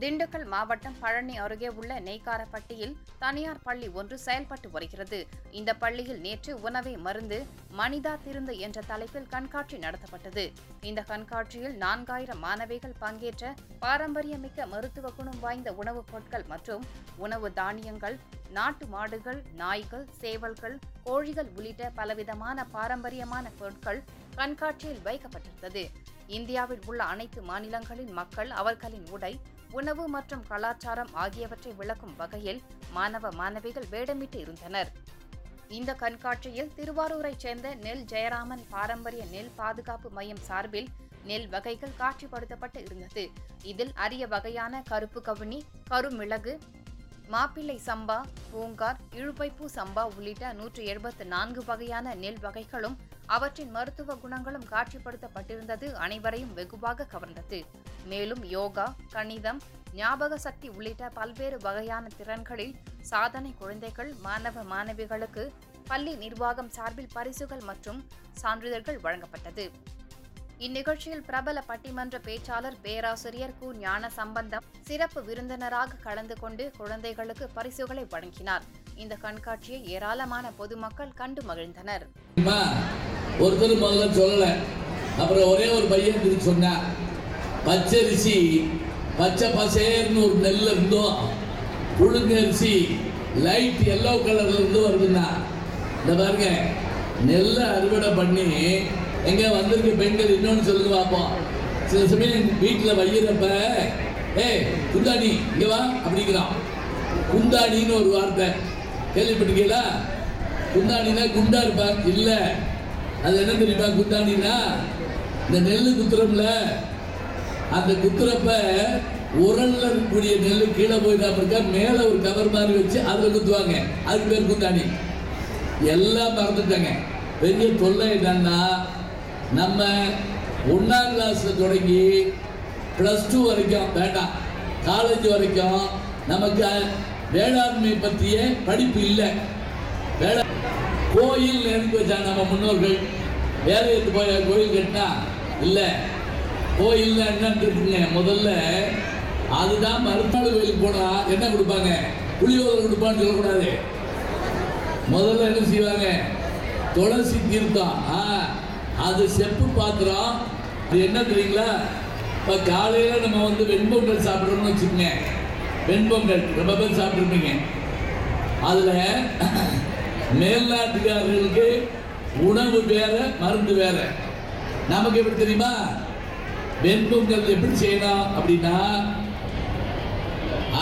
திண்டுக்கல் மாவட்டம் பழனி அருகே உள்ள நெய்காரப்பட்டியில் தனியார் பள்ளி ஒன்று செயல்பட்டு வருகிறது. இந்த பள்ளியில் நேற்று உணவை மருந்து மனிதா திருந்து என்ற தலைப்பில் கண்காட்சி நடத்தப்பட்டது. இந்த கண்காட்சியில் நான்காயிரம் மாணவிகள் பங்கேற்ற பாரம்பரியமிக்க மருத்துவ குணம் வாய்ந்த உணவுப் பொருட்கள் மற்றும் உணவு தானியங்கள் நாட்டு மாடுகள் நாய்கள் சேவல்கள் கோழிகள் உள்ளிட்ட பலவிதமான பாரம்பரியமான பொருட்கள் கண்காட்சியில் வைக்கப்பட்டிருந்தது. இந்தியாவில் உள்ள அனைத்து மாநிலங்களின் மக்கள் அவர்களின் உடை உணவு மற்றும் கலாச்சாரம் ஆகியவற்றை விளக்கும் வகையில் மாணவ மாணவிகள் வேடமிட்டு இருந்தனர். இந்த கண்காட்சியில் திருவாரூரைச் சேர்ந்த நெல் ஜெயராமன் பாரம்பரிய நெல் பாதுகாப்பு மையம் சார்பில் நெல் வகைகள் காட்சிப்படுத்தப்பட்டு இருந்தது. இதில் அரிய வகையான கருப்பு கவுனி கருமிளகு மாப்பிள்ளை சம்பா பூங்கார் இழுப்பைப்பூ சம்பா உள்ளிட்ட நூற்றி எழுபத்து நான்கு வகையான நெல் வகைகளும் அவற்றின் மருத்துவ குணங்களும் காட்சிப்படுத்தப்பட்டிருந்தது அனைவரையும் வெகுவாக கவர்ந்தது. மேலும் யோகா கணிதம் ஞாபக சக்தி உள்ளிட்ட பல்வேறு வகையான திறன்களில் சாதனை குழந்தைகள் மாணவ மாணவிகளுக்கு பள்ளி நிர்வாகம் சார்பில் பரிசுகள் மற்றும் சான்றிதழ்கள் வழங்கப்பட்டது. இந்நிகழ்ச்சியில் பிரபல பட்டிமன்ற பேச்சாளர் பேராசிரியர் கு ஞான சம்பந்தம் சிறப்பு விருந்தினராக கலந்து கொண்டு குழந்தைகளுக்கு பரிசுகளை வழங்கினார். இந்த கண்காட்சியை ஏராளமான பொதுமக்கள் கண்டு மகிழ்ந்தனர். ஒருத்தர் முதல்ல சொல்லல. அப்புறம் ஒரே ஒரு பையன் இதுக்கு சொன்னா பச்சரிசி பச்சை பசேர்னு ஒரு நெல் இருந்தோம். புழுங்கரிசி லைட் எல்லோ கலர்ல இருந்து வருதுன்னா இந்த பாருங்க நெல்லை அறுவடை பண்ணி எங்க வந்திருக்க பெண்கள் இன்னொன்று சொல்லுங்க பார்ப்போம் சில சமயம் வீட்டில் வையிறப்ப ஏய் குந்தாணி இங்கே வா அப்படிங்கிறான். குந்தாணின்னு ஒரு வார்த்தை. கேள்விப்பட்டிருக்கீங்களா? குந்தாணினா குண்டா இருப்பார் இல்லை. அது என்ன தெரியுமா? குந்தாணினா இந்த நெல் குத்துறோம்ல அந்த குத்துறப்ப உரல்ல இருக்கக்கூடிய நெல் கீழே போயிடாம இருக்கா மேல ஒரு கவர் மாதிரி வச்சு அதுல குத்துவாங்க. அதுக்கு பேர் குந்தாணி. எல்லாம் மறந்துட்டாங்க. பெரிய தொல்லை என்னன்னா நம்ம ஒன்றாம் கிளாஸில் தொடங்கி ப்ளஸ் டூ வரைக்கும் வேண்டாம். காலேஜ் வரைக்கும் நமக்கு வேளாண்மை பற்றிய படிப்பு இல்லை. வேளா கோயில் நினைப்பு வச்சா நம்ம முன்னோர்கள் வேற எடுத்து போய் கோயில் கட்டினா இல்லை. கோயில் என்னன்னு இருக்குங்க முதல்ல அதுதான் மறுநாள் கோயிலுக்கு போனால் என்ன கொடுப்பாங்க? புளியோதரை கொடுப்பான்னு சொல்லக்கூடாது. முதல்ல என்ன செய்வாங்க? துளசி தீர்த்தம். ஆ அது செப்பு பாத்திரம் அது என்ன தெரியுங்களா? இப்போ காலையில் நம்ம வந்து வெண்பொங்கல் சாப்பிட்றோம்னு வச்சுக்கோங்க வெண்பொங்கல் ரொம்ப பேர் சாப்பிட்ருப்பீங்க அதில் மேல்நாட்டுக்காரர்களுக்கு உணவு வேற மருந்து வேற. நமக்கு எப்படி தெரியுமா? வெண்பொங்கல் எப்படி செய்யணும் அப்படின்னா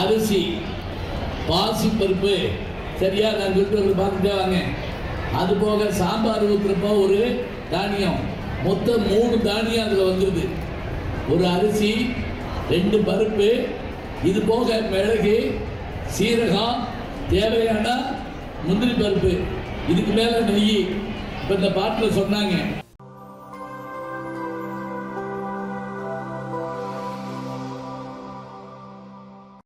அரிசி பாசி பருப்பு சரியா? நான் சொல்லிட்டு பார்த்துட்டே வாங்க. அது போக சாம்பார் ஊற்றுறப்போ ஒரு தானியம். மொத்தம் மூணு தானியம் அதில் வந்துடுது ஒரு அரிசி ரெண்டு பருப்பு இது போக மிளகு சீரகம் தேவையான முந்திரி பருப்பு. இதுக்கு மேலே நெய். இப்போ இந்த பாட்டில் சொன்னாங்க.